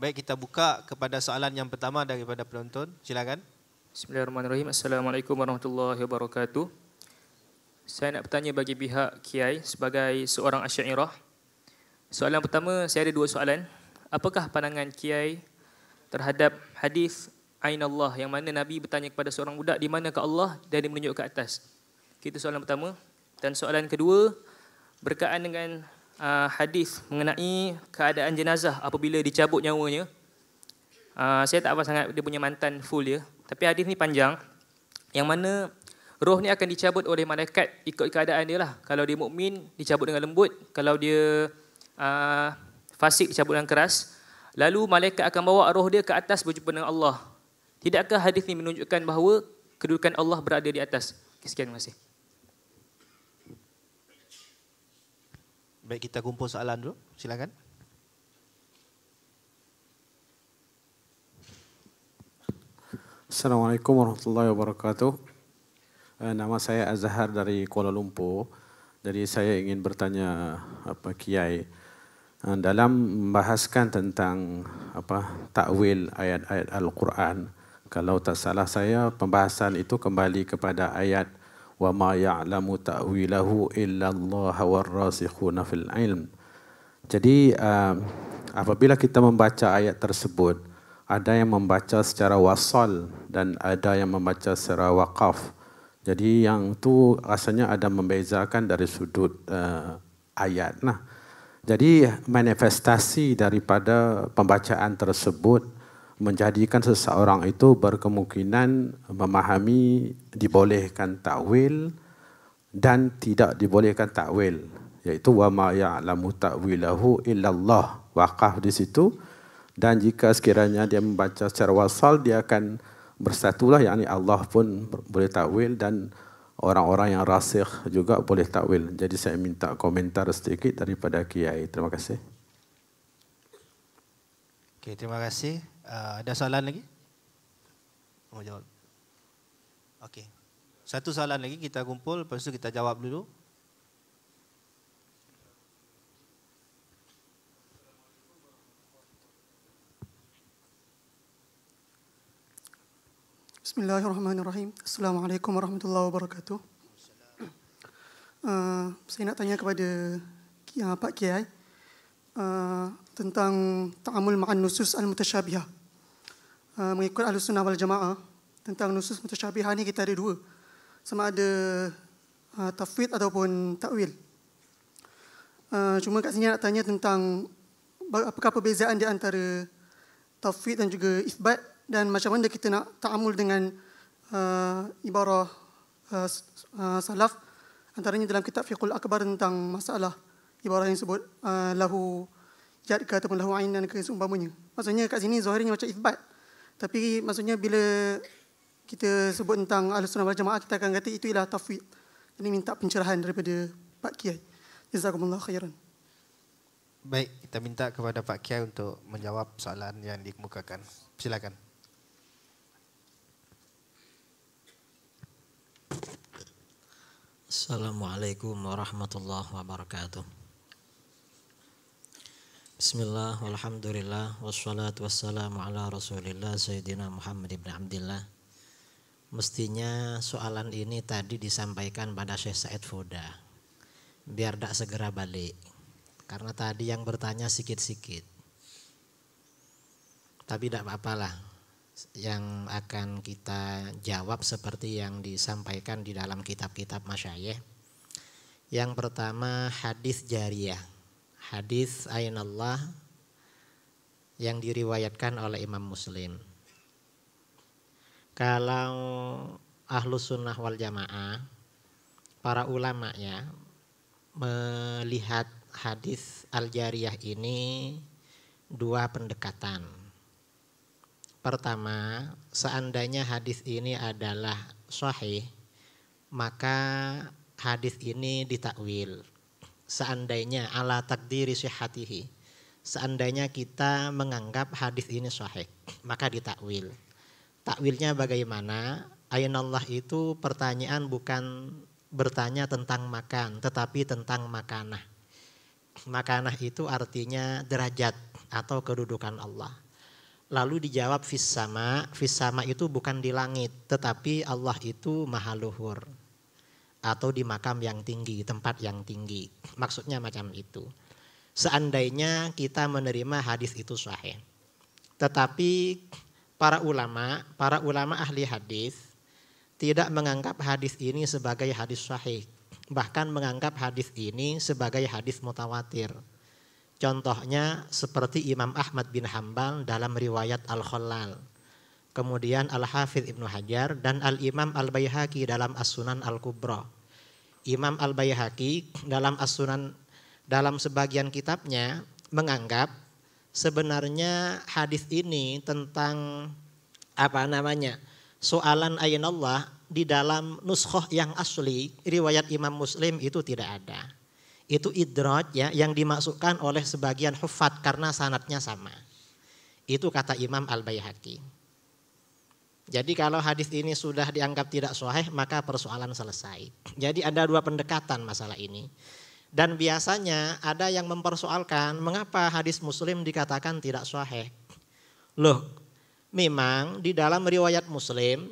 Baik, kita buka kepada soalan yang pertama daripada penonton. Silakan. Bismillahirrahmanirrahim. Assalamualaikum warahmatullahi wabarakatuh. Saya nak bertanya bagi pihak Kiai sebagai seorang Asy'ariyah. Soalan pertama, saya ada dua soalan. Apakah pandangan Kiai terhadap hadis Ain Allah yang mana Nabi bertanya kepada seorang budak di manakah Allah dan dia menunjuk ke atas. Kita soalan pertama. Dan soalan kedua berkaitan dengan uh, hadis mengenai keadaan jenazah apabila dicabut nyawanya. Uh, saya tak apa sangat dia punya mantan full dia. Tapi hadis ni panjang. Yang mana roh ni akan dicabut oleh malaikat ikut keadaan dia lah. Kalau dia mukmin dicabut dengan lembut. Kalau dia uh, fasik dicabut dengan keras. Lalu malaikat akan bawa roh dia ke atas berjumpa dengan Allah. Tidakkah hadis ni menunjukkan bahawa kedudukan Allah berada di atas? Sekian terima kasih. Baik, kita kumpul soalan dulu. Silakan. Assalamualaikum warahmatullahi wabarakatuh. Eh, nama saya Azhar dari Kuala Lumpur. Jadi saya ingin bertanya apa Kiai eh, dalam membahaskan tentang apa takwil ayat-ayat Al-Quran. Kalau tak salah saya pembahasan itu kembali kepada ayat ma ya'lamu ta'wilahu illa Allah warrasikhuna fil ilm. Jadi uh, apabila kita membaca ayat tersebut ada yang membaca secara wasal dan ada yang membaca secara waqaf. Jadi yang tu rasanya ada membezakan dari sudut uh, ayat. Nah, jadi manifestasi daripada pembacaan tersebut menjadikan seseorang itu berkemungkinan memahami dibolehkan takwil dan tidak dibolehkan takwil yaitu wa ma ya'lamu ta'wilahu illallah waqaf di situ dan jika sekiranya dia membaca secara wasal dia akan bersatulah yakni Allah pun boleh takwil dan orang-orang yang rasikh juga boleh takwil. Jadi saya minta komentar sedikit daripada Kiai. Terima kasih. Okey, terima kasih. Uh, ada soalan lagi? Mau jawab? Okey. Satu soalan lagi kita kumpul, lepas itu kita jawab dulu. Bismillahirrahmanirrahim. Assalamualaikum warahmatullahi wabarakatuh. Uh, saya nak tanya kepada uh, Pak Kiai uh, tentang ta'amul ma'an nusus al-mutasyabihah. Uh, mengikut ahli sunnah wal jamaah, tentang nusus mutasyabihah ni kita ada dua. Sama ada uh, tafwid ataupun takwil. Uh, cuma kat sini nak tanya tentang apakah perbezaan di antara tafwid dan juga isbat dan macam mana kita nak ta'amul dengan uh, ibarah uh, salaf antaranya dalam kitab Fiqhul Akbar tentang masalah ibarah yang sebut uh, lahu jad ke ataupun lahu ain dan ke seumpamanya. Maksudnya kat sini zahirnya macam ifbat. Tapi maksudnya bila kita sebut tentang Ahlus Sunnah wal Jamaah kita akan kata itu ialah tafwid. Jadi minta pencerahan daripada Pak Kiai. Jazakumullah khairan. Baik, kita minta kepada Pak Kiai untuk menjawab soalan yang dikemukakan. Silakan. Assalamualaikum warahmatullahi wabarakatuh. Bismillah, walhamdulillah, wassalatu wassalamu ala rasulillah Sayyidina Muhammad ibn Abdillah. Mestinya soalan ini tadi disampaikan pada Syekh Said Foda. Biar tak segera balik. Karena tadi yang bertanya sikit-sikit. Tapi tidak apa-apalah yang akan kita jawab seperti yang disampaikan di dalam kitab-kitab masyayikh. Yang pertama hadis jariyah. Hadis Allah yang diriwayatkan oleh Imam Muslim. Kalau ahlu sunnah wal jamaah, para ulama ya melihat hadis al-jariyah ini dua pendekatan Pertama, seandainya hadis ini adalah sahih, maka hadis ini ditakwil. Seandainya ala takdiri sihatihi. Seandainya kita menganggap hadis ini sahih, maka ditakwil. Takwilnya bagaimana? Ain Allah itu pertanyaan bukan bertanya tentang makan, tetapi tentang makanah. Makanah itu artinya derajat atau kedudukan Allah Lalu dijawab fis sama, fis sama itu bukan di langit, tetapi Allah itu maha luhur. Atau di makam yang tinggi, tempat yang tinggi. Maksudnya macam itu. Seandainya kita menerima hadis itu sahih. Tetapi para ulama, para ulama ahli hadis tidak menganggap hadis ini sebagai hadis sahih, bahkan menganggap hadis ini sebagai hadis mutawatir. Contohnya seperti Imam Ahmad bin Hambal dalam riwayat Al-Khalal. Kemudian Al-Hafidh Ibnu Hajar dan Al-Imam Al-Bayhaqi dalam As-Sunan Al-Kubra. Imam Al-Bayhaqi dalam As-Sunan dalam sebagian kitabnya menganggap sebenarnya hadis ini tentang apa namanya? soalan ayat Allah di dalam nuskhoh yang asli riwayat Imam Muslim itu tidak ada. Itu idraj ya yang dimasukkan oleh sebagian hufat karena sanatnya sama. Itu kata Imam Al-Baihaqi. Jadi kalau hadis ini sudah dianggap tidak sahih maka persoalan selesai. Jadi ada dua pendekatan masalah ini. Dan biasanya ada yang mempersoalkan mengapa hadis Muslim dikatakan tidak sahih. Loh, memang di dalam riwayat Muslim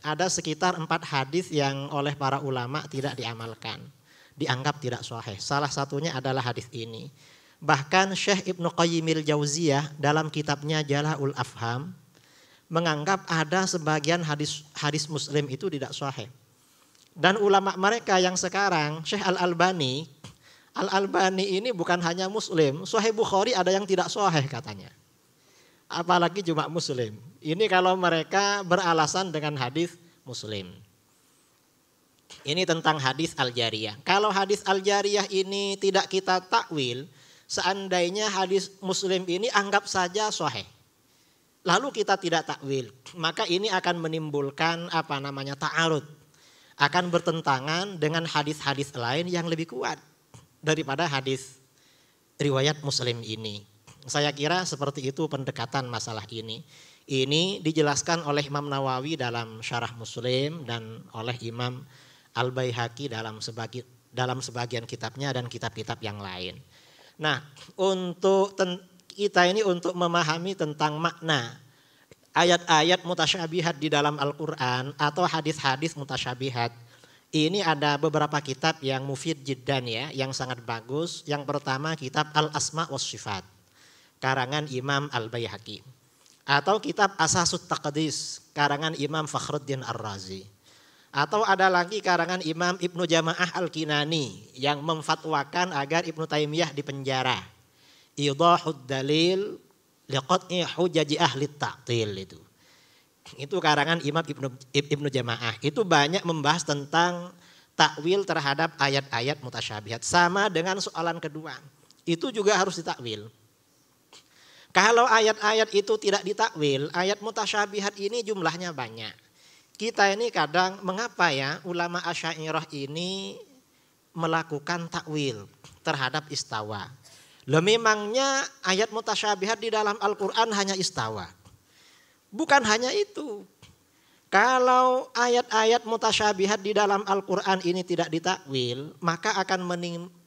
ada sekitar empat hadis yang oleh para ulama tidak diamalkan, dianggap tidak sahih. Salah satunya adalah hadis ini. Bahkan Syekh Ibnu Qayyimil Jauziyah dalam kitabnya Jala'ul Afham menganggap ada sebagian hadis hadis Muslim itu tidak sahih. Dan ulama mereka yang sekarang Syekh Al-Albani Al-Albani ini bukan hanya Muslim, Sahih Bukhari ada yang tidak sahih katanya apalagi cuma muslim. Ini kalau mereka beralasan dengan hadis muslim. Ini tentang hadis al-jariyah. Kalau hadis al-jariyah ini tidak kita takwil, seandainya hadis muslim ini anggap saja sahih. Lalu kita tidak takwil, maka ini akan menimbulkan apa namanya ta'arud. Akan bertentangan dengan hadis-hadis lain yang lebih kuat daripada hadis riwayat muslim ini. Saya kira seperti itu pendekatan masalah ini. Ini dijelaskan oleh Imam Nawawi dalam Syarah Muslim dan oleh Imam Al-Baihaqi dalam sebagian dalam sebagian kitabnya dan kitab-kitab yang lain. Nah, untuk kita ini untuk memahami tentang makna ayat-ayat mutasyabihat di dalam Al-Qur'an atau hadis-hadis mutasyabihat. Ini ada beberapa kitab yang mufid jiddan ya, yang sangat bagus. Yang pertama kitab Al-Asma was Sifat karangan Imam Al-Baihaqi. Atau kitab Asasut Taqdis, karangan Imam Fakhruddin Ar-Razi. Atau ada lagi karangan Imam Ibnu Jamaah Al-Kinani yang memfatwakan agar Ibnu Taimiyah dipenjara. Idahud dalil liqat'i hujaji ahli ta'til itu. Itu karangan Imam Ibnu, Ibnu Jamaah. Itu banyak membahas tentang takwil terhadap ayat-ayat mutasyabihat. Sama dengan soalan kedua. Itu juga harus ditakwil. Kalau ayat-ayat itu tidak ditakwil, ayat mutasyabihat ini jumlahnya banyak. Kita ini kadang mengapa ya ulama asyairah ini melakukan takwil terhadap istawa. Loh memangnya ayat mutasyabihat di dalam Al-Quran hanya istawa. Bukan hanya itu. Kalau ayat-ayat mutasyabihat di dalam Al-Quran ini tidak ditakwil, maka akan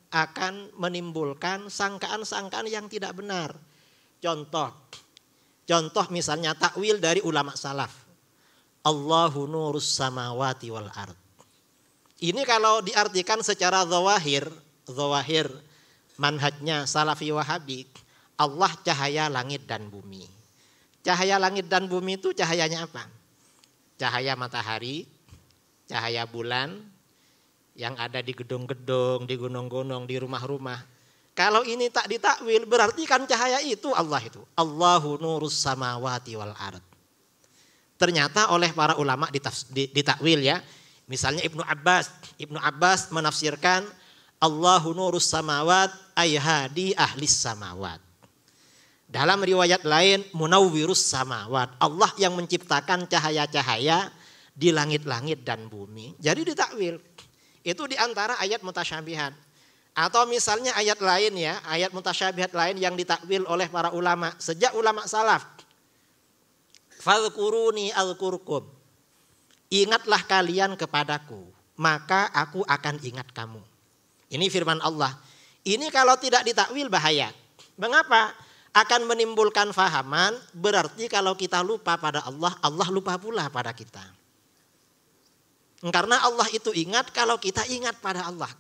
akan menimbulkan sangkaan-sangkaan yang tidak benar. Contoh, contoh misalnya takwil dari ulama salaf. Allahu nurus samawati wal ard. Ini kalau diartikan secara zawahir, zawahir manhajnya salafi wahabi, Allah cahaya langit dan bumi. Cahaya langit dan bumi itu cahayanya apa? Cahaya matahari, cahaya bulan, yang ada di gedung-gedung, di gunung-gunung, di rumah-rumah. Kalau ini tak ditakwil berarti kan cahaya itu Allah itu. Allahu nurus samawati wal ard. Ternyata oleh para ulama ditakwil ya. Misalnya Ibnu Abbas. Ibnu Abbas menafsirkan Allahu nurus samawat ayhadi ahlis samawat. Dalam riwayat lain munawwirus samawat. Allah yang menciptakan cahaya-cahaya di langit-langit dan bumi. Jadi ditakwil. Itu di antara ayat mutasyabihat. Atau misalnya ayat lain ya, ayat mutasyabihat lain yang ditakwil oleh para ulama. Sejak ulama salaf. Fadhkuruni al-kurkum. Ingatlah kalian kepadaku, maka aku akan ingat kamu. Ini firman Allah. Ini kalau tidak ditakwil bahaya. Mengapa? akan menimbulkan fahaman, berarti kalau kita lupa pada Allah, Allah lupa pula pada kita. Karena Allah itu ingat kalau kita ingat pada Allah.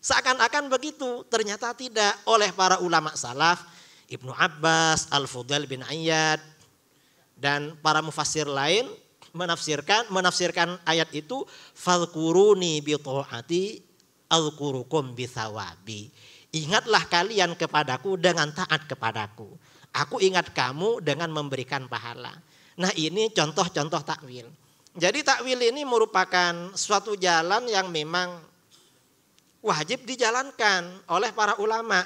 Seakan-akan begitu, ternyata tidak oleh para ulama salaf, Ibnu Abbas, Al-Fudail bin Ayyad, dan para mufassir lain menafsirkan menafsirkan ayat itu falkuruni bi alqurukum bi thawabi. Ingatlah kalian kepadaku dengan taat kepadaku. Aku ingat kamu dengan memberikan pahala. Nah ini contoh-contoh takwil. Jadi takwil ini merupakan suatu jalan yang memang wajib dijalankan oleh para ulama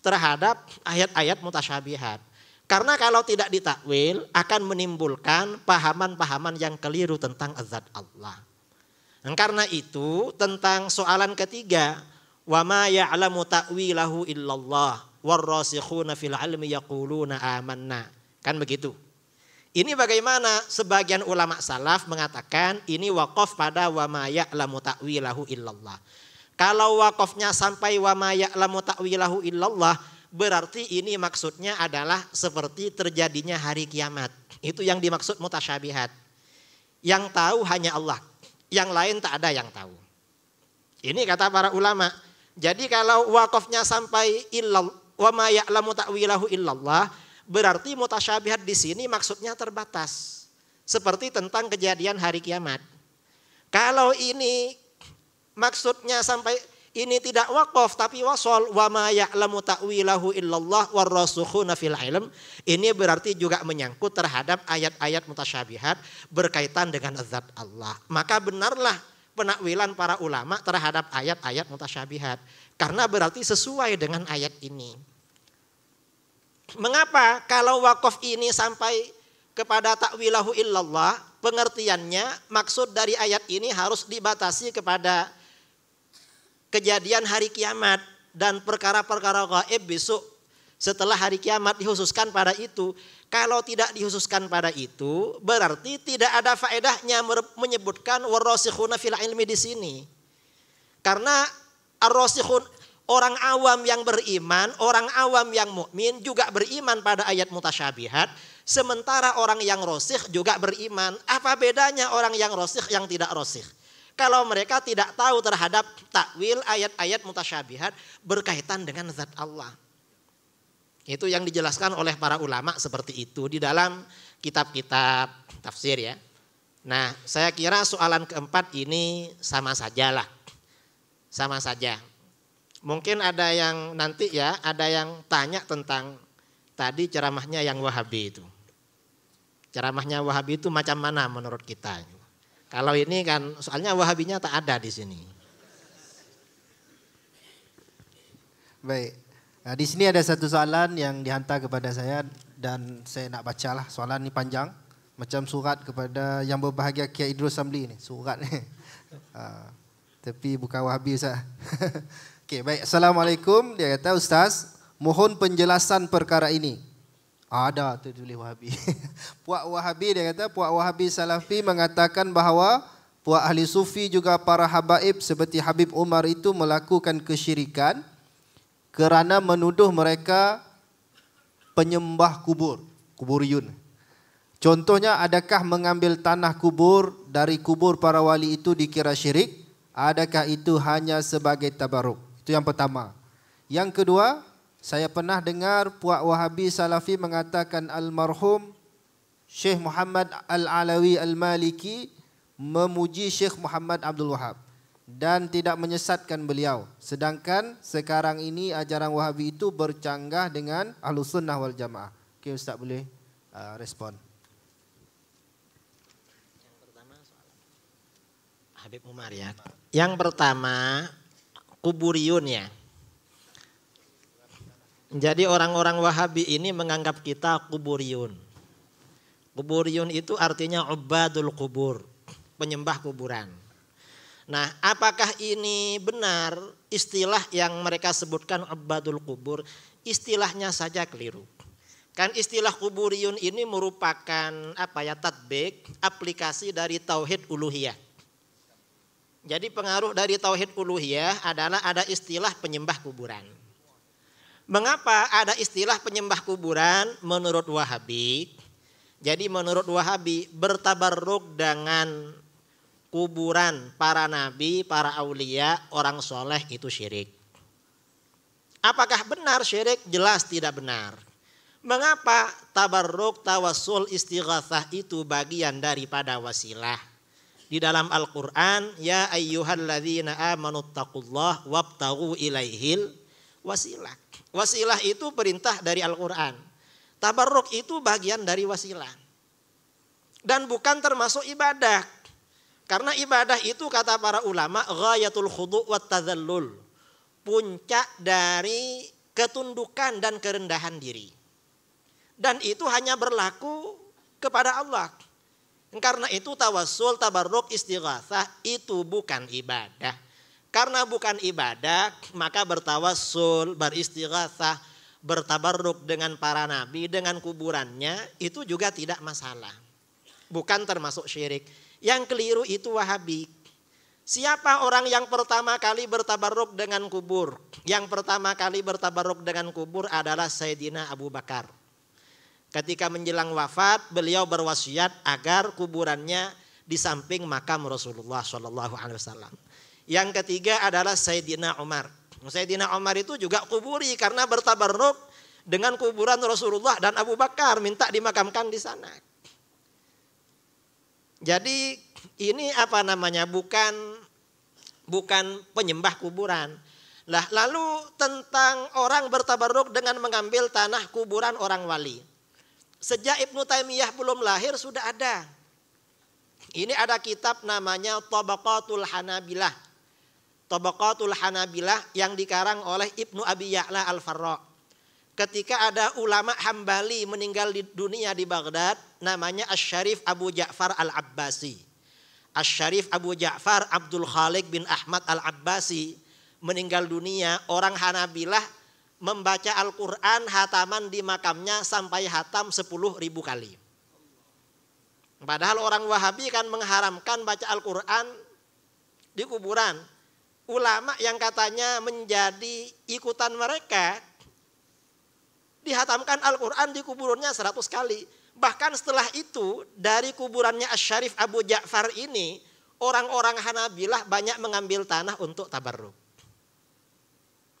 terhadap ayat-ayat mutasyabihat. Karena kalau tidak ditakwil akan menimbulkan pahaman-pahaman yang keliru tentang azat Allah. Dan karena itu tentang soalan ketiga, wa ma ya'lamu ta'wilahu illallah warrasikhuna fil ilmi yaquluna amanna. Kan begitu. Ini bagaimana sebagian ulama salaf mengatakan ini wakaf pada wa ma ya'lamu ta'wilahu illallah. Kalau wakafnya sampai wa ma ya'lamu ta'wilahu illallah, berarti ini maksudnya adalah seperti terjadinya hari kiamat. Itu yang dimaksud mutasyabihat. Yang tahu hanya Allah, yang lain tak ada yang tahu. Ini kata para ulama. Jadi kalau wakafnya sampai illal wa ma ta'wilahu illallah, berarti mutasyabihat di sini maksudnya terbatas. Seperti tentang kejadian hari kiamat. Kalau ini maksudnya sampai ini tidak wakaf tapi wasol wa ma ya'lamu ta'wilahu illallah warrasukhuna fil ilm. Ini berarti juga menyangkut terhadap ayat-ayat mutasyabihat berkaitan dengan zat Allah. Maka benarlah penakwilan para ulama terhadap ayat-ayat mutasyabihat karena berarti sesuai dengan ayat ini. Mengapa kalau wakaf ini sampai kepada takwilahu illallah pengertiannya maksud dari ayat ini harus dibatasi kepada kejadian hari kiamat dan perkara-perkara gaib besok setelah hari kiamat dihususkan pada itu. Kalau tidak dihususkan pada itu, berarti tidak ada faedahnya menyebutkan warasikhuna fil ilmi di sini. Karena ar-rasikhun orang awam yang beriman, orang awam yang mukmin juga beriman pada ayat mutasyabihat, sementara orang yang rosikh juga beriman. Apa bedanya orang yang rosikh yang tidak rosikh? Kalau mereka tidak tahu terhadap takwil ayat-ayat mutasyabihat berkaitan dengan zat Allah. Itu yang dijelaskan oleh para ulama seperti itu di dalam kitab-kitab tafsir ya. Nah, saya kira soalan keempat ini sama sajalah. Sama saja. Mungkin ada yang nanti ya, ada yang tanya tentang tadi ceramahnya yang Wahabi itu. Ceramahnya Wahabi itu macam mana menurut kita? Kalau ini kan soalnya Wahabinya tak ada di sini. Baik. Nah, di sini ada satu soalan yang dihantar kepada saya dan saya nak bacalah. Soalan ini panjang macam surat kepada yang berbahagia Kiai Idrus Samli ni, surat ni. Uh, tapi bukan Wahabi Ustaz. Okey, baik. Assalamualaikum. Dia kata, Ustaz, mohon penjelasan perkara ini. Ada tu tulis Wahabi. puak Wahabi dia kata puak Wahabi Salafi mengatakan bahawa puak ahli sufi juga para habaib seperti Habib Umar itu melakukan kesyirikan kerana menuduh mereka penyembah kubur, kuburiyun. Contohnya adakah mengambil tanah kubur dari kubur para wali itu dikira syirik? Adakah itu hanya sebagai tabaruk? Itu yang pertama. Yang kedua, saya pernah dengar puak Wahabi Salafi mengatakan almarhum Syekh Muhammad Al-Alawi Al-Maliki memuji Syekh Muhammad Abdul Wahab dan tidak menyesatkan beliau. Sedangkan sekarang ini ajaran Wahabi itu bercanggah dengan Ahlus Sunnah wal Jamaah. Okey Ustaz boleh uh, respon. Yang pertama soal Habib Umar ya. Yang pertama kuburiyun ya. Jadi orang-orang Wahabi ini menganggap kita kuburiyun. Kuburiyun itu artinya ubadul kubur, penyembah kuburan. Nah, apakah ini benar istilah yang mereka sebutkan ubadul kubur? Istilahnya saja keliru. Kan istilah kuburiyun ini merupakan apa ya tatbik, aplikasi dari tauhid uluhiyah. Jadi pengaruh dari tauhid uluhiyah adalah ada istilah penyembah kuburan. Mengapa ada istilah penyembah kuburan menurut Wahabi? Jadi menurut Wahabi bertabarruk dengan kuburan para nabi, para aulia, orang soleh itu syirik. Apakah benar syirik? Jelas tidak benar. Mengapa tabarruk, tawasul, istighatsah itu bagian daripada wasilah? Di dalam Al-Quran, Ya ayyuhalladzina amanu taqullah wabtagu ilaihil wasilah. Wasilah itu perintah dari Al-Quran. Tabarruk itu bagian dari wasilah. Dan bukan termasuk ibadah. Karena ibadah itu kata para ulama ghayatul khudu' wa tazallul. Puncak dari ketundukan dan kerendahan diri. Dan itu hanya berlaku kepada Allah. Karena itu tawassul, tabarruk, istighatsah itu bukan ibadah. Karena bukan ibadah, maka bertawassul, beristighatsah, bertabarruk dengan para nabi, dengan kuburannya, itu juga tidak masalah. Bukan termasuk syirik. Yang keliru itu wahabi. Siapa orang yang pertama kali bertabarruk dengan kubur? Yang pertama kali bertabarruk dengan kubur adalah Sayyidina Abu Bakar. Ketika menjelang wafat, beliau berwasiat agar kuburannya di samping makam Rasulullah Shallallahu Alaihi Wasallam. Yang ketiga adalah Sayyidina Umar. Sayyidina Umar itu juga kuburi karena bertabarruk dengan kuburan Rasulullah dan Abu Bakar minta dimakamkan di sana. Jadi ini apa namanya bukan bukan penyembah kuburan. Lah lalu tentang orang bertabarruk dengan mengambil tanah kuburan orang wali. Sejak Ibnu Taimiyah belum lahir sudah ada. Ini ada kitab namanya Tabaqatul Hanabilah. Tabaqatul Hanabilah yang dikarang oleh Ibnu Abi Ya'la Al-Farra. Ketika ada ulama Hambali meninggal di dunia di Baghdad, namanya Asy-Syarif Abu Ja'far Al-Abbasi. Asy-Syarif Abu Ja'far Abdul Khalik bin Ahmad Al-Abbasi meninggal dunia, orang Hanabilah membaca Al-Quran hataman di makamnya sampai hatam 10 ribu kali. Padahal orang Wahabi kan mengharamkan baca Al-Quran di kuburan. Ulama yang katanya menjadi ikutan mereka dihatamkan Al-Quran di kuburannya 100 kali. Bahkan setelah itu dari kuburannya Asyarif Abu Ja'far ini orang-orang Hanabilah banyak mengambil tanah untuk tabarruk.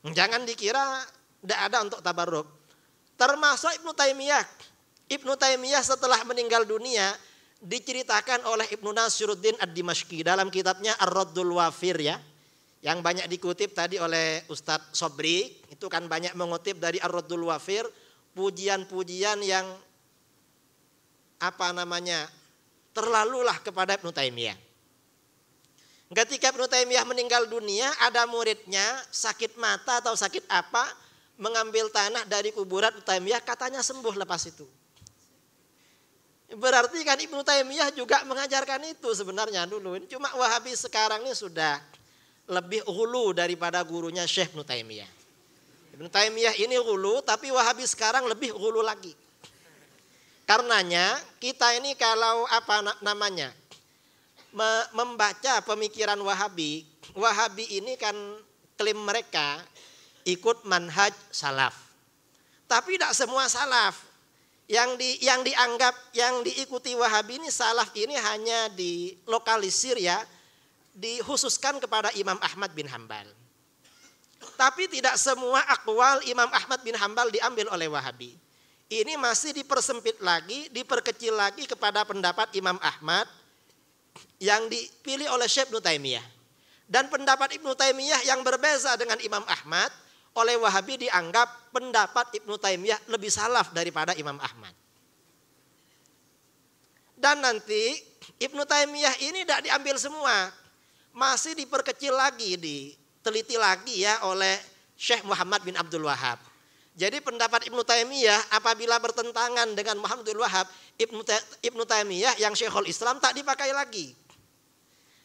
Jangan dikira tidak ada untuk tabarruk. Termasuk Ibnu Taimiyah. Ibnu Taimiyah setelah meninggal dunia diceritakan oleh Ibnu Nasiruddin Ad-Dimashqi dalam kitabnya Ar-Raddul Wafir ya. Yang banyak dikutip tadi oleh Ustadz Sobri, itu kan banyak mengutip dari Ar-Raddul Wafir, pujian-pujian yang apa namanya terlalulah kepada Ibnu Taimiyah. Ketika Ibnu Taimiyah meninggal dunia, ada muridnya sakit mata atau sakit apa, mengambil tanah dari kuburan Ibnu Taimiyah katanya sembuh lepas itu. Berarti kan Ibnu Taimiyah juga mengajarkan itu sebenarnya dulu. Cuma Wahabi sekarang ini sudah lebih hulu daripada gurunya Syekh Ibnu Taimiyah. Ini hulu tapi Wahabi sekarang lebih hulu lagi. Karenanya kita ini kalau apa namanya membaca pemikiran Wahabi, Wahabi ini kan klaim mereka ikut manhaj salaf. Tapi tidak semua salaf. Yang di yang dianggap yang diikuti Wahabi ini salaf ini hanya dilokalisir ya, dikhususkan kepada Imam Ahmad bin Hambal. Tapi tidak semua akwal Imam Ahmad bin Hambal diambil oleh Wahabi. Ini masih dipersempit lagi, diperkecil lagi kepada pendapat Imam Ahmad yang dipilih oleh Syekh Ibnu Taimiyah. Dan pendapat Ibnu Taimiyah yang berbeza dengan Imam Ahmad oleh Wahabi dianggap pendapat Ibnu Taimiyah lebih salaf daripada Imam Ahmad. Dan nanti Ibnu Taimiyah ini tidak diambil semua. Masih diperkecil lagi, diteliti lagi ya oleh Syekh Muhammad bin Abdul Wahab. Jadi pendapat Ibnu Taimiyah apabila bertentangan dengan Muhammad bin Wahab, Ibnu, Ibnu Taimiyah yang Syekhul Islam tak dipakai lagi.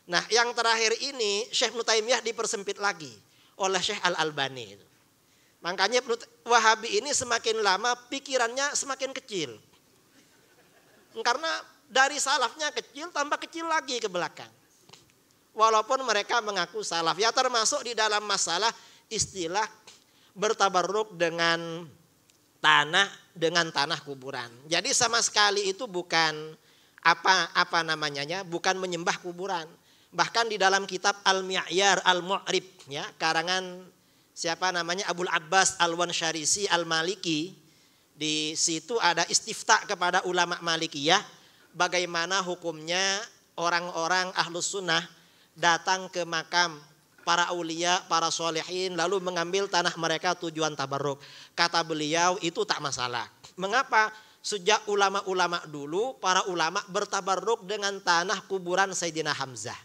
Nah yang terakhir ini Syekh Ibnu Taimiyah dipersempit lagi oleh Syekh Al-Albani. Makanya Wahabi ini semakin lama pikirannya semakin kecil. Karena dari salafnya kecil tambah kecil lagi ke belakang. Walaupun mereka mengaku salaf. Ya termasuk di dalam masalah istilah bertabarruk dengan tanah dengan tanah kuburan. Jadi sama sekali itu bukan apa apa namanya bukan menyembah kuburan. Bahkan di dalam kitab Al-Mi'yar Al-Mu'rib ya, karangan siapa namanya Abdul Abbas Al-Wansyarisi Al-Maliki di situ ada istifta kepada ulama Malikiyah bagaimana hukumnya orang-orang ahlus sunnah datang ke makam para aulia, para solehin, lalu mengambil tanah mereka tujuan tabarruk. Kata beliau itu tak masalah. Mengapa? Sejak ulama-ulama dulu, para ulama bertabarruk dengan tanah kuburan Sayyidina Hamzah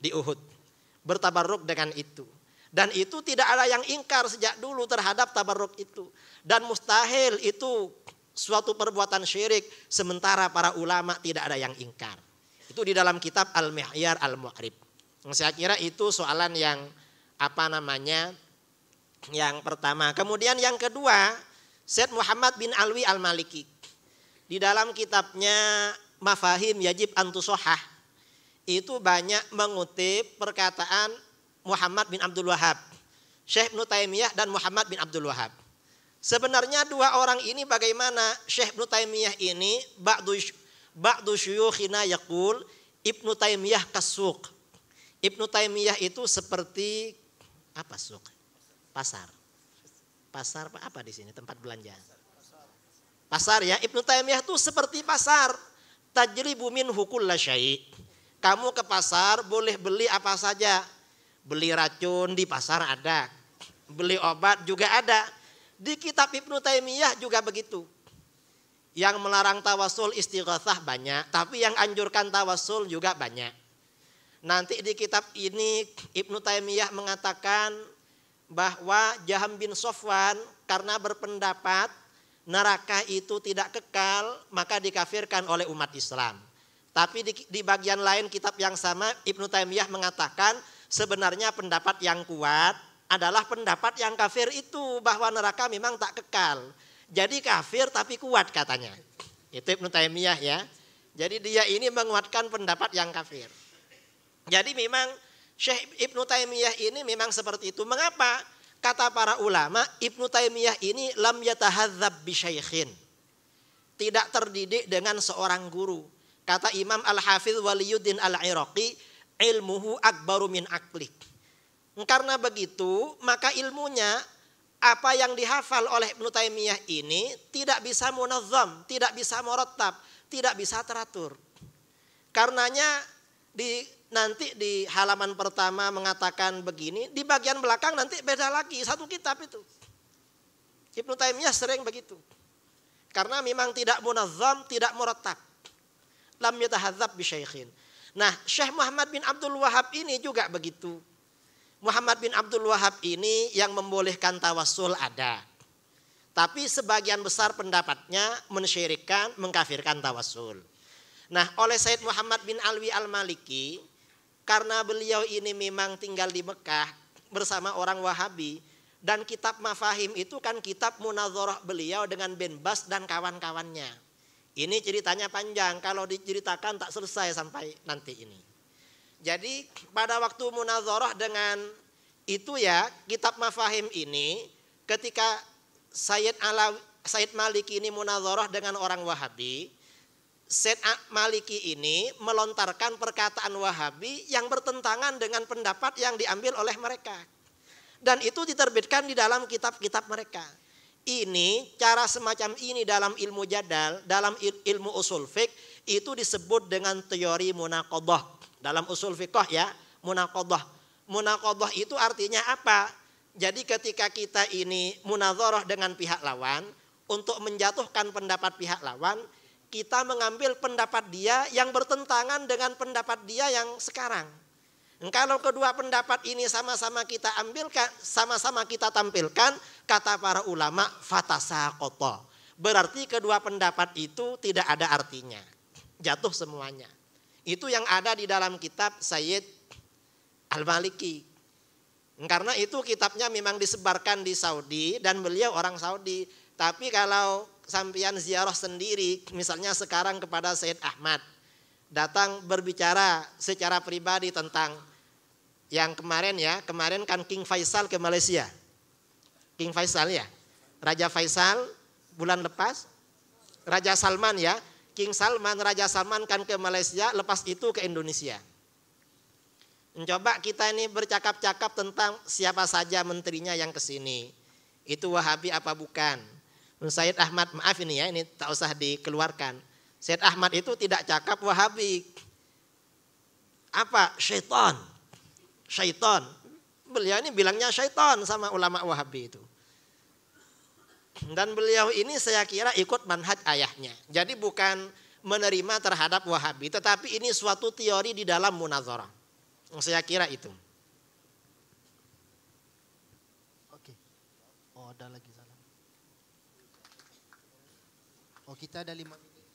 di Uhud. Bertabarruk dengan itu. Dan itu tidak ada yang ingkar sejak dulu terhadap tabarruk itu. Dan mustahil itu suatu perbuatan syirik sementara para ulama tidak ada yang ingkar. Itu di dalam kitab Al-Mihyar Al-Mu'rib. Saya kira itu soalan yang apa namanya yang pertama. Kemudian yang kedua, Syed Muhammad bin Alwi Al-Maliki. Di dalam kitabnya Mafahim Yajib Antusohah itu banyak mengutip perkataan Muhammad bin Abdul Wahab, Syekh Ibnu Taimiyah dan Muhammad bin Abdul Wahab. Sebenarnya dua orang ini bagaimana Syekh Ibnu Taimiyah ini ba'du syuyukhina yaqul Ibnu Taimiyah kasuk. Ibnu Taimiyah itu seperti apa suk? Pasar. Pasar apa di sini tempat belanja? Pasar ya. Ibnu Taimiyah itu seperti pasar. Tajribu min hukul syai. Kamu ke pasar boleh beli apa saja. Beli racun di pasar ada. Beli obat juga ada. Di kitab Ibnu Taimiyah juga begitu. Yang melarang tawasul istighatsah banyak, tapi yang anjurkan tawasul juga banyak. Nanti di kitab ini Ibnu Taimiyah mengatakan bahwa Jaham bin Sofwan karena berpendapat neraka itu tidak kekal maka dikafirkan oleh umat Islam. Tapi di, di bagian lain kitab yang sama Ibnu Taimiyah mengatakan sebenarnya pendapat yang kuat adalah pendapat yang kafir itu bahwa neraka memang tak kekal. Jadi kafir tapi kuat katanya. Itu Ibnu Taimiyah ya. Jadi dia ini menguatkan pendapat yang kafir. Jadi memang Syekh Ibnu Taimiyah ini memang seperti itu. Mengapa? Kata para ulama, Ibnu Taimiyah ini lam yatahadzab bi. Tidak terdidik dengan seorang guru. Kata Imam Al-Hafidh Waliyuddin Al-Iraqi, ilmuhu akbaru min aklik. Karena begitu, maka ilmunya apa yang dihafal oleh Ibnu Taimiyah ini tidak bisa munazzam, tidak bisa murattab, tidak bisa teratur. Karenanya di nanti di halaman pertama mengatakan begini, di bagian belakang nanti beda lagi satu kitab itu. Ibnu Taimiyah sering begitu. Karena memang tidak munazzam, tidak murattab. Lam yatahadzab bi. Nah, Syekh Muhammad bin Abdul Wahab ini juga begitu. Muhammad bin Abdul Wahab ini yang membolehkan tawassul ada. Tapi sebagian besar pendapatnya mensyirikkan, mengkafirkan tawassul. Nah oleh Said Muhammad bin Alwi al-Maliki, karena beliau ini memang tinggal di Mekah bersama orang Wahabi, dan kitab Mafahim itu kan kitab munazorah beliau dengan Ben Bas dan kawan-kawannya. Ini ceritanya panjang, kalau diceritakan tak selesai sampai nanti ini. Jadi pada waktu munazarah dengan itu ya kitab mafahim ini ketika Sayyid Alawi, Sayyid Maliki ini munazarah dengan orang Wahabi, Sayyid Maliki ini melontarkan perkataan Wahabi yang bertentangan dengan pendapat yang diambil oleh mereka. Dan itu diterbitkan di dalam kitab-kitab mereka. Ini cara semacam ini dalam ilmu jadal, dalam ilmu usul fiqh itu disebut dengan teori munaqadah dalam usul fiqh ya, munaqadah. Munaqadah itu artinya apa? Jadi ketika kita ini munazarah dengan pihak lawan untuk menjatuhkan pendapat pihak lawan, kita mengambil pendapat dia yang bertentangan dengan pendapat dia yang sekarang. Kalau kedua pendapat ini sama-sama kita ambilkan, sama-sama kita tampilkan, kata para ulama fatasa koto. Berarti kedua pendapat itu tidak ada artinya. Jatuh semuanya. Itu yang ada di dalam kitab Sayyid Al-Maliki. Karena itu kitabnya memang disebarkan di Saudi dan beliau orang Saudi. Tapi kalau sampian ziarah sendiri, misalnya sekarang kepada Sayyid Ahmad, datang berbicara secara pribadi tentang yang kemarin ya, kemarin kan King Faisal ke Malaysia. King Faisal ya. Raja Faisal bulan lepas Raja Salman ya. King Salman, Raja Salman kan ke Malaysia, lepas itu ke Indonesia. Coba kita ini bercakap-cakap tentang siapa saja menterinya yang ke sini. Itu Wahabi apa bukan? Said Ahmad, maaf ini ya, ini tak usah dikeluarkan. Said Ahmad itu tidak cakap Wahabi. Apa? Syaitan. Syaitan. Beliau ini bilangnya syaitan sama ulama Wahabi itu. Dan beliau ini saya kira ikut manhaj ayahnya. Jadi bukan menerima terhadap Wahabi, tetapi ini suatu teori di dalam munazarah. Saya kira itu. Oke. Oh, ada lagi salah. Oh, kita ada lima minit.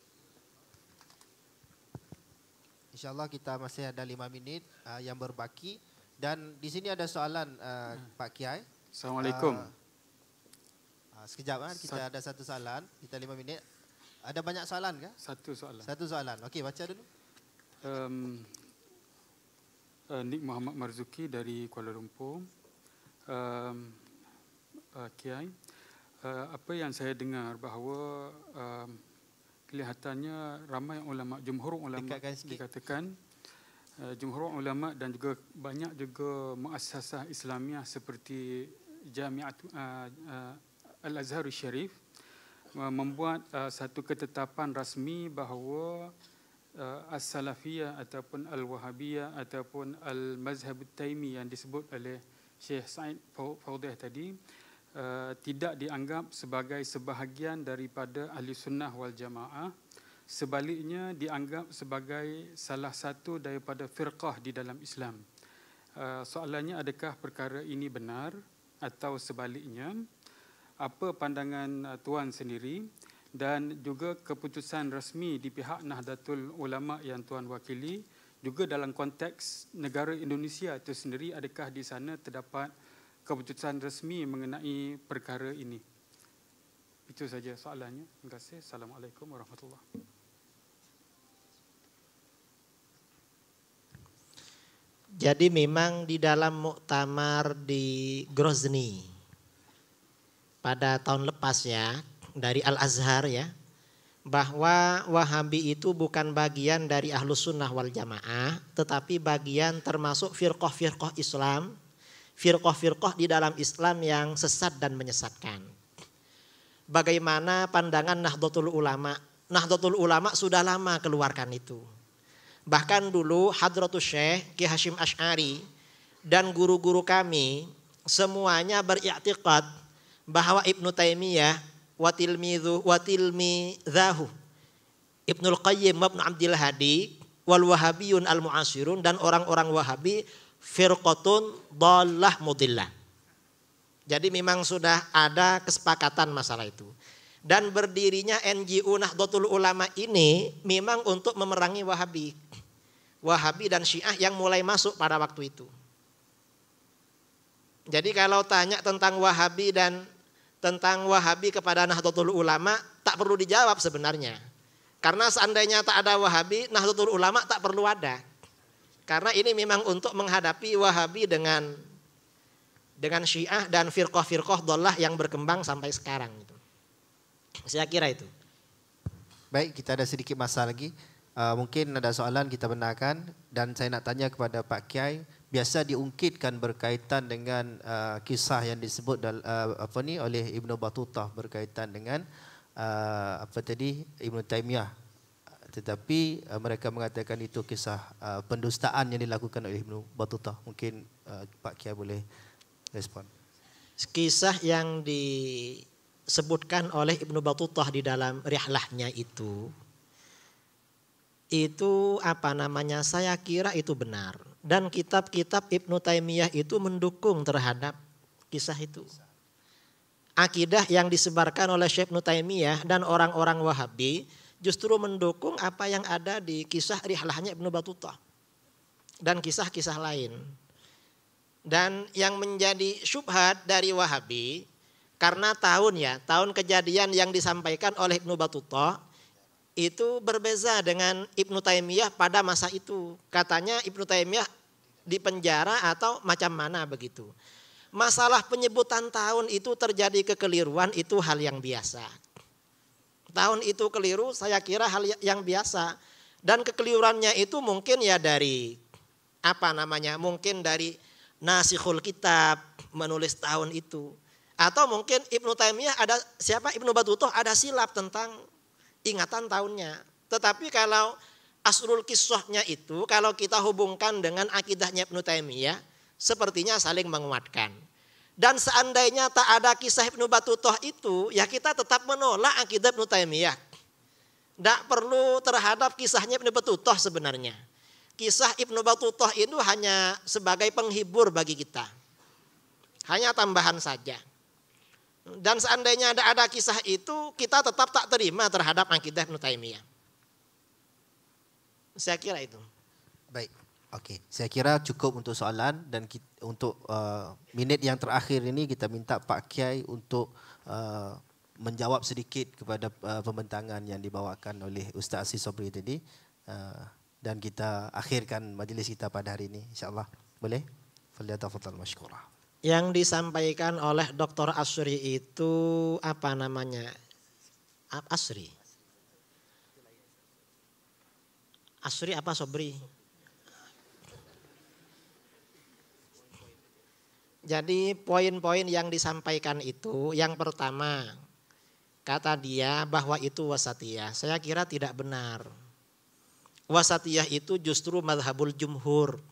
Insya Allah kita masih ada lima menit uh, yang berbaki. Dan di sini ada soalan uh, Pak Kiai. Assalamualaikum. Uh, sekejap kan, kita ada satu soalan. Kita lima minit. Ada banyak soalan kah? Satu soalan. Satu soalan. Okey, baca dulu. Um, uh, Nik Muhammad Marzuki dari Kuala Lumpur. Um, uh, Kiai, uh, apa yang saya dengar bahawa um, kelihatannya ramai ulama, jumhur ulama Dekatkan sikit. dikatakan uh, jumhur ulama dan juga banyak juga muassasah Islamiah seperti Jamiat uh, uh, Al-Azhar Syarif uh, membuat uh, satu ketetapan rasmi bahawa uh, As-Salafiyah ataupun Al-Wahabiyah ataupun Al-Mazhab Taimi yang disebut oleh Syekh Said Faudih tadi tidak dianggap sebagai sebahagian daripada Ahli Sunnah wal Jamaah sebaliknya dianggap sebagai salah satu daripada firqah di dalam Islam. Soalannya adakah perkara ini benar atau sebaliknya? Apa pandangan uh, tuan sendiri dan juga keputusan rasmi di pihak Nahdlatul Ulama yang tuan wakili. Juga dalam konteks negara Indonesia itu sendiri adakah di sana terdapat keputusan resmi mengenai perkara ini? Itu saja soalannya. Terima kasih. Assalamualaikum warahmatullahi Jadi memang di dalam muktamar di Grozny pada tahun lepas ya dari Al Azhar ya bahwa Wahabi itu bukan bagian dari Ahlus Sunnah wal Jamaah, tetapi bagian termasuk firqah-firqah Islam, firqah-firqah di dalam Islam yang sesat dan menyesatkan. Bagaimana pandangan Nahdlatul Ulama? Nahdlatul Ulama sudah lama keluarkan itu. Bahkan dulu Hadratus Syekh Ki Hashim Ash'ari dan guru-guru kami semuanya beriktikad bahwa Ibnu Taimiyah watilmidhu watilmidhahu Ibnul Qayyim Ibnu Abdul Hadi wal Wahabiyun al Muasirun dan orang-orang Wahabi firqatun dhallah mudillah. Jadi memang sudah ada kesepakatan masalah itu. Dan berdirinya NGO Nahdlatul Ulama ini memang untuk memerangi Wahabi. Wahabi dan Syiah yang mulai masuk pada waktu itu. Jadi kalau tanya tentang Wahabi dan tentang Wahabi kepada Nahdlatul Ulama tak perlu dijawab sebenarnya. Karena seandainya tak ada Wahabi, Nahdlatul Ulama tak perlu ada. Karena ini memang untuk menghadapi Wahabi dengan dengan Syiah dan firqah-firqah dolah yang berkembang sampai sekarang. Gitu. Saya kira itu. Baik, kita ada sedikit masa lagi. Uh, mungkin ada soalan kita benarkan dan saya nak tanya kepada Pak Kiai biasa diungkitkan berkaitan dengan uh, kisah yang disebut dal, uh, apa ni oleh Ibnu Battuta berkaitan dengan uh, apa tadi Ibnu Taimiyah. Tetapi uh, mereka mengatakan itu kisah uh, pendustaan yang dilakukan oleh Ibnu Battuta. Mungkin uh, Pak Kiai boleh respon. Kisah yang disebutkan oleh Ibnu Battuta di dalam rihlahnya itu itu apa namanya saya kira itu benar dan kitab-kitab Ibnu Taimiyah itu mendukung terhadap kisah itu. Akidah yang disebarkan oleh Syekh Ibnu Taimiyah dan orang-orang Wahabi justru mendukung apa yang ada di kisah rihlahnya Ibnu Battuta dan kisah-kisah lain. Dan yang menjadi syubhat dari Wahabi karena tahun ya, tahun kejadian yang disampaikan oleh Ibnu Battuta itu berbeza dengan Ibnu Taimiyah pada masa itu. Katanya Ibnu Taimiyah di penjara atau macam mana begitu. masalah penyebutan tahun itu terjadi kekeliruan itu hal yang biasa. Tahun itu keliru saya kira hal yang biasa. Dan kekeliruannya itu mungkin ya dari apa namanya? Mungkin dari nasikhul kitab menulis tahun itu. Atau mungkin Ibnu Taimiyah ada siapa Ibnu Batutoh ada silap tentang ingatan tahunnya. Tetapi kalau asrul kisahnya itu kalau kita hubungkan dengan akidahnya Ibnu Taimiyah sepertinya saling menguatkan. Dan seandainya tak ada kisah Ibnu Batutoh itu, ya kita tetap menolak akidah Ibnu Taimiyah. Tidak perlu terhadap kisahnya Ibnu Batutoh sebenarnya. Kisah Ibnu Batutoh itu hanya sebagai penghibur bagi kita. Hanya tambahan saja. Dan seandainya ada, ada kisah itu, kita tetap tak terima terhadap akidah Ibnu Taimiyah. Saya kira itu. Baik. Okey, saya kira cukup untuk soalan dan kita, untuk uh, minit yang terakhir ini kita minta Pak Kiai untuk uh, menjawab sedikit kepada uh, pembentangan yang dibawakan oleh Ustaz Aziz Sobri tadi uh, dan kita akhirkan majlis kita pada hari ini insyaallah. Boleh? Falyatafadhal mashkura. Yang disampaikan oleh Dr. Asri itu apa namanya? Asri. Asri apa Sobri? Jadi poin-poin yang disampaikan itu yang pertama kata dia bahwa itu wasatiyah. Saya kira tidak benar. Wasatiyah itu justru madhabul jumhur.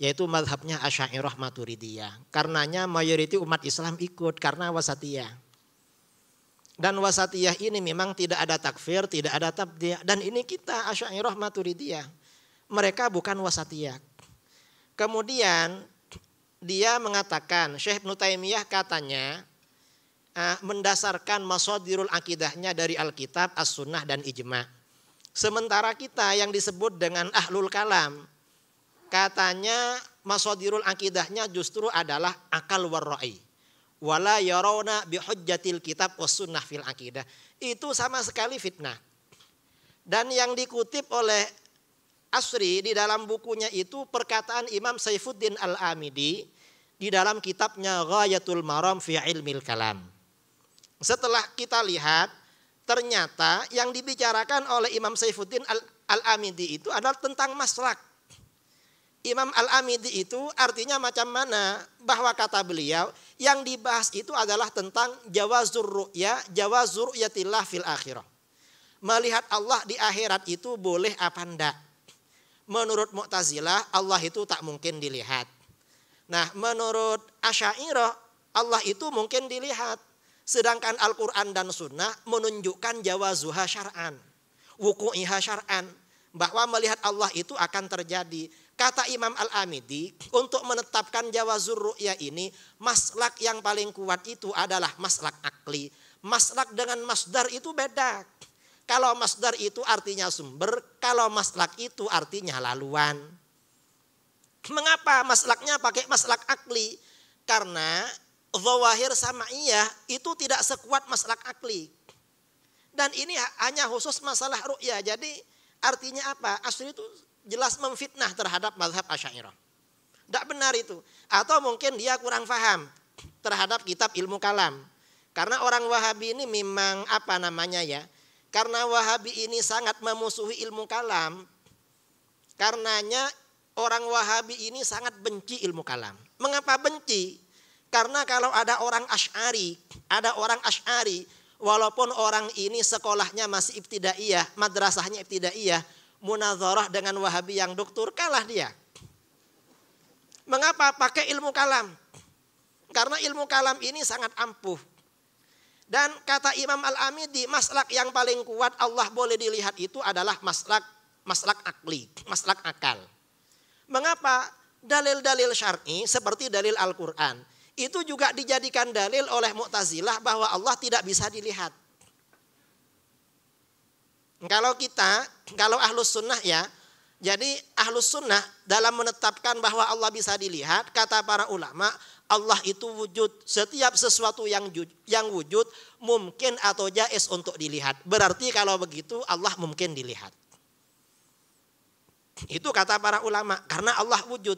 Yaitu madhabnya asyairah maturidiyah. Karenanya mayoriti umat Islam ikut karena wasatiyah. Dan wasatiyah ini memang tidak ada takfir, tidak ada tabdiyah. Dan ini kita asyairah maturidiyah. Mereka bukan wasatiyah. Kemudian dia mengatakan Syekh Ibnu Taimiyah katanya uh, mendasarkan masadirul akidahnya dari Alkitab, As-Sunnah dan Ijma. Sementara kita yang disebut dengan ahlul kalam katanya masadirul akidahnya justru adalah akal warra'i. Wala yarawna bihujjatil kitab was fil akidah. Itu sama sekali fitnah. Dan yang dikutip oleh Asri di dalam bukunya itu perkataan Imam Saifuddin Al-Amidi di dalam kitabnya Ghayatul Maram fi Ilmil Kalam. Setelah kita lihat ternyata yang dibicarakan oleh Imam Saifuddin Al-Amidi itu adalah tentang maslak. Imam Al-Amidi itu artinya macam mana? Bahwa kata beliau yang dibahas itu adalah tentang jawazur ru'ya, jawazur ru'yatillah fil akhirah. Melihat Allah di akhirat itu boleh apa enggak? menurut Mu'tazilah Allah itu tak mungkin dilihat. Nah, menurut Asy'ariyah Allah itu mungkin dilihat. Sedangkan Al-Qur'an dan Sunnah menunjukkan jawazuha syar'an. Wuku'iha syar'an. Bahwa melihat Allah itu akan terjadi. Kata Imam Al-Amidi, untuk menetapkan jawazur ru'ya ini, maslak yang paling kuat itu adalah maslak akli. Maslak dengan masdar itu beda. Kalau masdar itu artinya sumber, kalau maslak itu artinya laluan. Mengapa maslaknya pakai maslak akli? Karena zawahir sama iya itu tidak sekuat maslak akli. Dan ini hanya khusus masalah ru'ya. Jadi artinya apa? Asli itu jelas memfitnah terhadap mazhab asyairah. Tidak benar itu. Atau mungkin dia kurang faham terhadap kitab ilmu kalam. Karena orang wahabi ini memang apa namanya ya karena Wahabi ini sangat memusuhi ilmu kalam, karenanya orang Wahabi ini sangat benci ilmu kalam. Mengapa benci? Karena kalau ada orang Ash'ari, ada orang Ash'ari, walaupun orang ini sekolahnya masih ibtidaiyah, madrasahnya ibtidaiyah, munazarah dengan Wahabi yang doktor, kalah dia. Mengapa pakai ilmu kalam? Karena ilmu kalam ini sangat ampuh. Dan kata Imam Al-Amidi, maslak yang paling kuat Allah boleh dilihat itu adalah maslak maslak akli, maslak akal. Mengapa? Dalil-dalil syar'i seperti dalil Al-Qur'an itu juga dijadikan dalil oleh Mu'tazilah bahwa Allah tidak bisa dilihat. Kalau kita, kalau ahlus sunnah ya, jadi ahlus sunnah dalam menetapkan bahwa Allah bisa dilihat, kata para ulama, Allah itu wujud. Setiap sesuatu yang yang wujud mungkin atau jais untuk dilihat. Berarti kalau begitu Allah mungkin dilihat. Itu kata para ulama karena Allah wujud.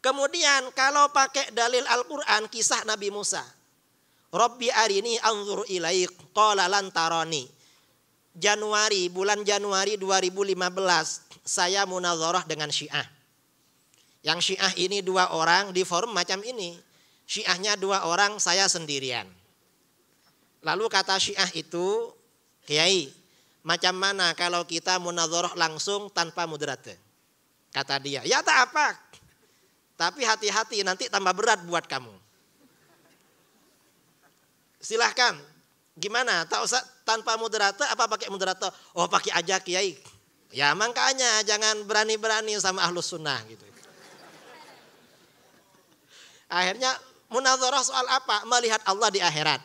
Kemudian kalau pakai dalil Al-Quran kisah Nabi Musa. Robbi arini anzur ilaik qala lantaroni. Januari, bulan Januari 2015 saya munazarah dengan Syiah. Yang Syiah ini dua orang di forum macam ini. Syiahnya dua orang, saya sendirian. Lalu kata Syiah itu, Kiai, macam mana kalau kita munazarah langsung tanpa mudrate? Kata dia, ya tak apa. Tapi hati-hati nanti tambah berat buat kamu. Silahkan. Gimana? Tak usah tanpa moderator apa pakai moderator? Oh pakai aja kiai. Ya makanya jangan berani-berani sama ahlus sunnah gitu. Akhirnya munazarah soal apa? Melihat Allah di akhirat.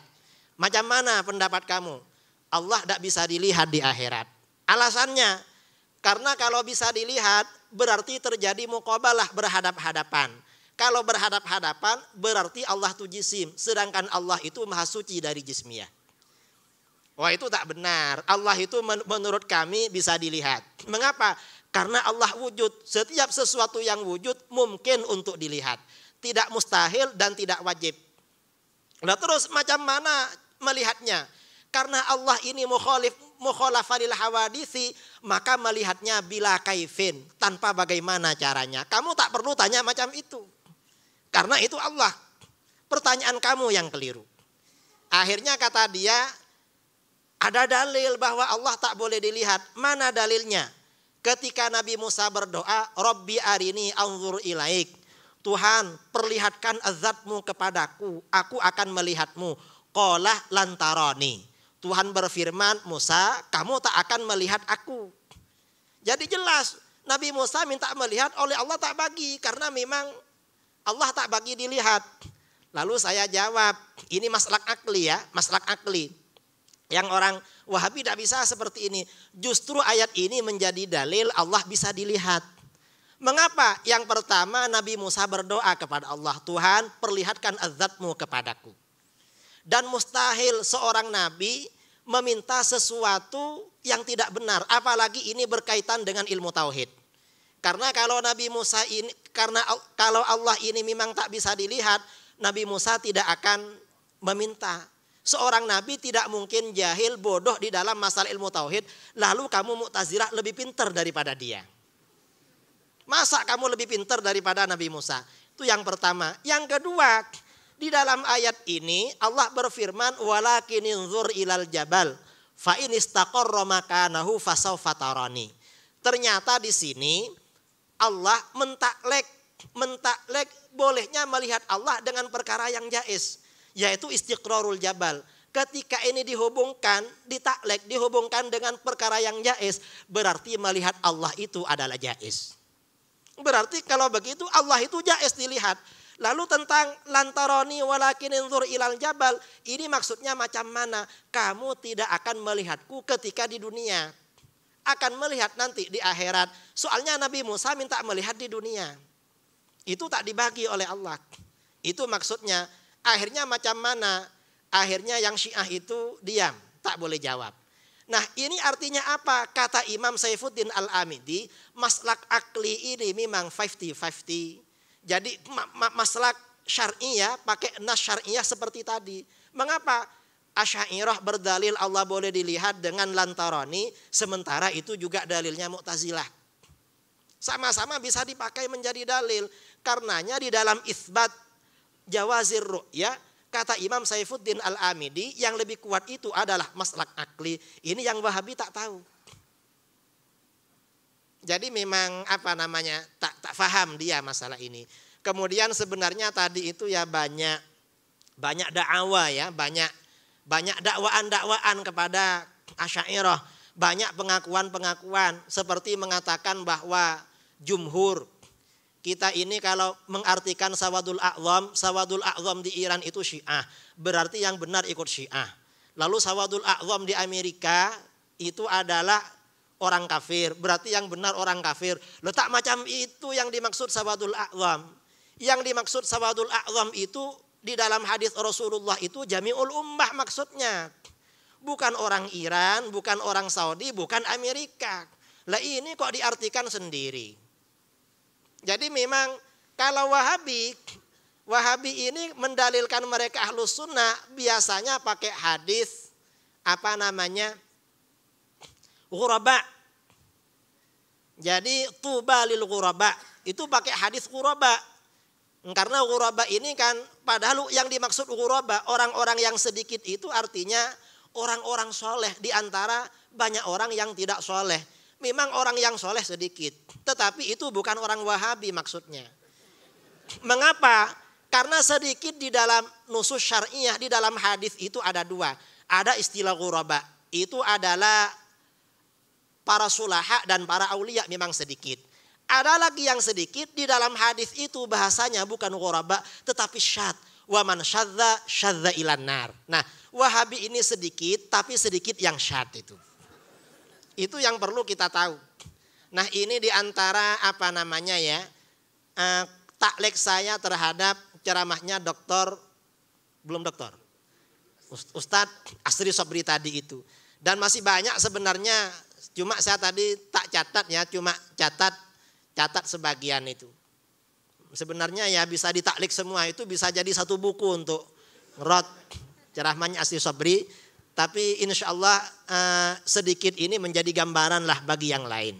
Macam mana pendapat kamu? Allah tidak bisa dilihat di akhirat. Alasannya, karena kalau bisa dilihat berarti terjadi mukabalah berhadap-hadapan. Kalau berhadap-hadapan berarti Allah itu jisim, sedangkan Allah itu maha suci dari jismiyah. Wah itu tak benar. Allah itu menurut kami bisa dilihat. Mengapa? Karena Allah wujud. Setiap sesuatu yang wujud mungkin untuk dilihat. Tidak mustahil dan tidak wajib. Nah terus macam mana melihatnya? Karena Allah ini mukhalif mukhalafalil hawadisi, maka melihatnya bila kaifin, tanpa bagaimana caranya. Kamu tak perlu tanya macam itu. Karena itu Allah. Pertanyaan kamu yang keliru. Akhirnya kata dia, ada dalil bahwa Allah tak boleh dilihat. Mana dalilnya? Ketika Nabi Musa berdoa, Robbi arini anzur ilaik. Tuhan, perlihatkan azatmu kepadaku. Aku akan melihatmu. Kolah lantaroni. Tuhan berfirman, Musa, kamu tak akan melihat aku. Jadi jelas, Nabi Musa minta melihat oleh Allah tak bagi. Karena memang Allah tak bagi dilihat. Lalu saya jawab, ini masalah akli ya, masalah akli. Yang orang Wahabi tidak bisa seperti ini. Justru ayat ini menjadi dalil Allah bisa dilihat. Mengapa? Yang pertama Nabi Musa berdoa kepada Allah. Tuhan perlihatkan azatmu kepadaku. Dan mustahil seorang Nabi meminta sesuatu yang tidak benar. Apalagi ini berkaitan dengan ilmu tauhid. Karena kalau Nabi Musa ini karena kalau Allah ini memang tak bisa dilihat, Nabi Musa tidak akan meminta. Seorang nabi tidak mungkin jahil, bodoh di dalam masalah ilmu tauhid, lalu kamu Mu'tazilah lebih pintar daripada dia. Masa kamu lebih pintar daripada Nabi Musa? Itu yang pertama. Yang kedua, di dalam ayat ini Allah berfirman walakin inzur ilal jabal fa in makanahu fasawfa tarani. Ternyata di sini Allah mentaklek, mentaklek bolehnya melihat Allah dengan perkara yang jais, yaitu istiqrarul jabal. Ketika ini dihubungkan, ditaklek, dihubungkan dengan perkara yang jais, berarti melihat Allah itu adalah jais. Berarti kalau begitu Allah itu jais dilihat. Lalu tentang lantaroni walakin inzur ilal jabal, ini maksudnya macam mana? Kamu tidak akan melihatku ketika di dunia akan melihat nanti di akhirat. Soalnya Nabi Musa minta melihat di dunia. Itu tak dibagi oleh Allah. Itu maksudnya. Akhirnya macam mana? Akhirnya yang syiah itu diam. Tak boleh jawab. Nah ini artinya apa? Kata Imam Saifuddin Al-Amidi, maslak akli ini memang 50-50. Jadi maslak syariah pakai nas syariah seperti tadi. Mengapa? Asyairah berdalil Allah boleh dilihat dengan lantaroni, sementara itu juga dalilnya Mu'tazilah. Sama-sama bisa dipakai menjadi dalil. Karenanya di dalam isbat jawazir ya kata Imam Saifuddin Al-Amidi yang lebih kuat itu adalah maslak akli. Ini yang Wahabi tak tahu. Jadi memang apa namanya tak tak faham dia masalah ini. Kemudian sebenarnya tadi itu ya banyak banyak dakwah ya, banyak banyak dakwaan-dakwaan kepada Asy'ariyah, banyak pengakuan-pengakuan seperti mengatakan bahwa jumhur kita ini kalau mengartikan sawadul a'zam, sawadul a'zam di Iran itu Syiah, berarti yang benar ikut Syiah. Lalu sawadul a'zam di Amerika itu adalah orang kafir, berarti yang benar orang kafir. Letak macam itu yang dimaksud sawadul a'zam. Yang dimaksud sawadul a'zam itu di dalam hadis Rasulullah itu jami'ul ummah maksudnya. Bukan orang Iran, bukan orang Saudi, bukan Amerika. Lah ini kok diartikan sendiri. Jadi memang Kalau Wahabi, Wahabi ini mendalilkan mereka ahlus sunnah biasanya pakai hadis apa namanya ghuraba. Jadi tuba lil ghuraba itu pakai hadis ghuraba. Karena ghuraba ini kan padahal yang dimaksud ghuraba orang-orang yang sedikit itu artinya orang-orang soleh di antara banyak orang yang tidak soleh. Memang orang yang soleh sedikit, tetapi itu bukan orang Wahabi maksudnya. Mengapa? Karena sedikit di dalam nusus syariah, di dalam hadis itu ada dua. Ada istilah ghuraba, itu adalah para sulaha dan para aulia memang sedikit. Ada lagi yang sedikit di dalam hadis itu bahasanya bukan ghuraba tetapi syad. Wa man syadza syadza ilan nar. Nah, Wahabi ini sedikit tapi sedikit yang syad itu. Itu yang perlu kita tahu. Nah ini di antara apa namanya ya eh, taklek saya terhadap ceramahnya dokter belum dokter Ustadz Asri Sobri tadi itu. Dan masih banyak sebenarnya cuma saya tadi tak catat ya cuma catat catat sebagian itu. Sebenarnya ya bisa ditaklik semua itu bisa jadi satu buku untuk ngerot ceramahnya Asri Sobri tapi insya Allah uh, sedikit ini menjadi gambaran lah bagi yang lain.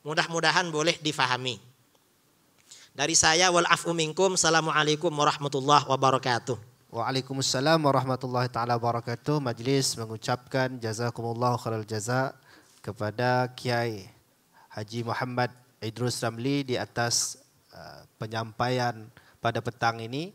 Mudah-mudahan boleh difahami. Dari saya wal afu minkum. Assalamualaikum warahmatullahi wabarakatuh. Waalaikumsalam warahmatullahi taala wabarakatuh. Majlis mengucapkan jazakumullah khairal jaza kepada Kiai Haji Muhammad Idrus Ramli di atas uh, penyampaian pada petang ini